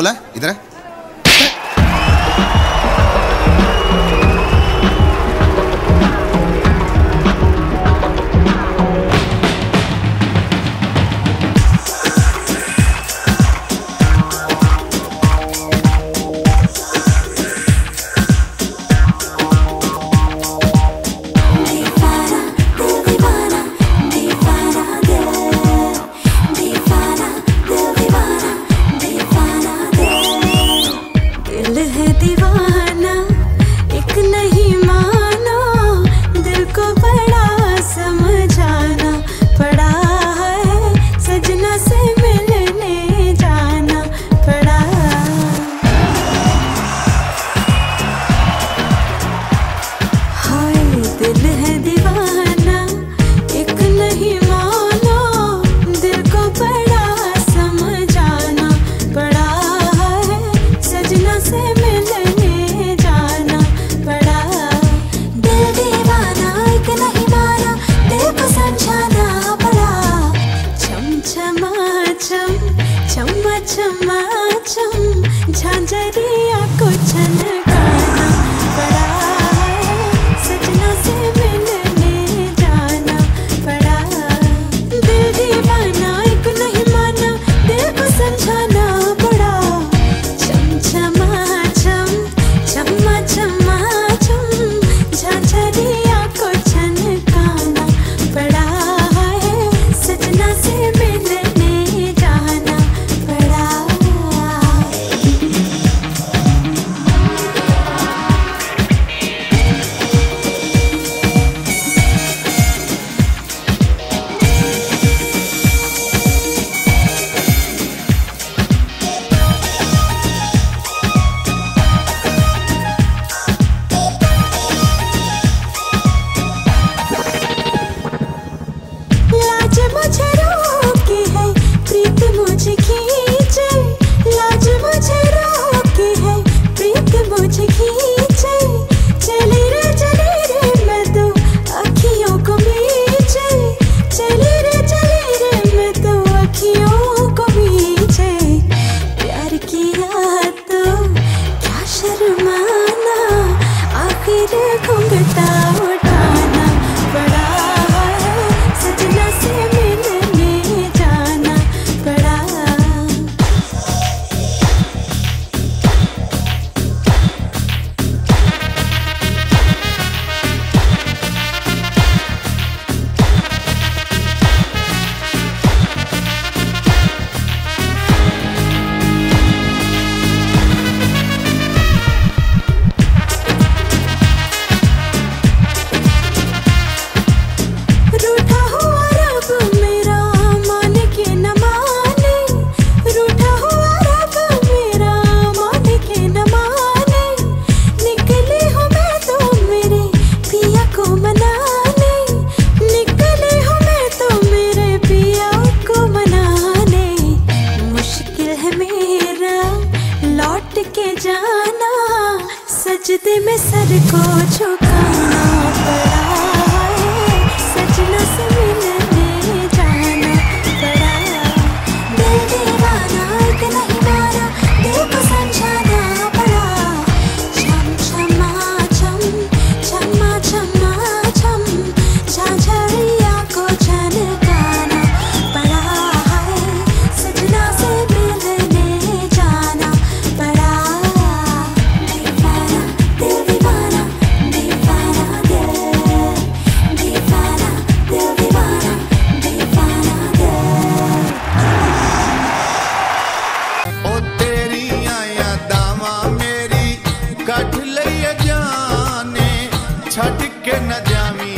बोला इधर 맞춤 정 맞춤 맞춤. 잔자리야 꽃잔을 come back down. से मैं सर को झुक के न जामी